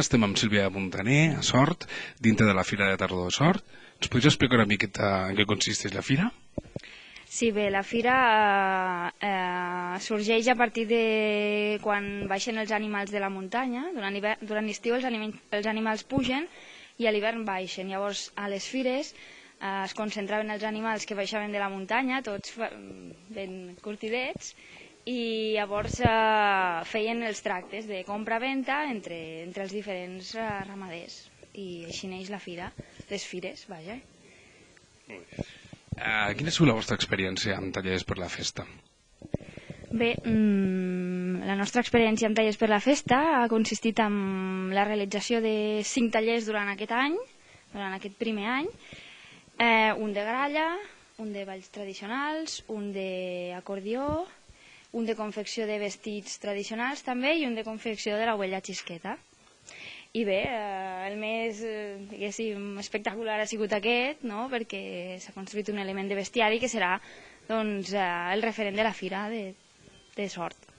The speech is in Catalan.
Estem amb Sílvia Montaner, a Sort, dintre de la Fira de Tardor de Sort. Ens podries explicar una miqueta en què consisteix la fira? Sí, bé, la fira eh, eh, sorgeix a partir de quan baixen els animals de la muntanya. Durant, hivern, durant l'estiu els, anim, els animals pugen i a l'hivern baixen. Llavors, a les fires eh, es concentraven els animals que baixaven de la muntanya, tots ben curtidets, i llavors eh, feien els tractes de compra-venta entre, entre els diferents eh, ramaders i així neix la fira, les fires, vaja. Uh, quina sigut la vostra experiència amb tallers per la festa? Bé, mmm, la nostra experiència amb tallers per la festa ha consistit en la realització de cinc tallers durant aquest any, durant aquest primer any, eh, un de gralla, un de balls tradicionals, un d'acordió, un de confecció de vestits tradicionals també i un de confecció de la huella xisqueta. I bé, eh, el més eh, espectacular ha sigut aquest, no? perquè s'ha construït un element de bestiari que serà doncs, eh, el referent de la fira de, de sort.